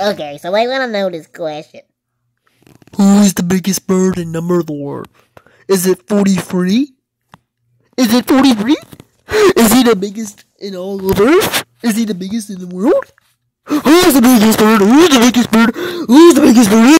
Okay, so I want to know this question. Who is the biggest bird in number of the world? Is it 43? Is it 43? Is he the biggest in all of Earth? Is he the biggest in the world? Who's the biggest bird? Who's the biggest bird? Who's the biggest bird?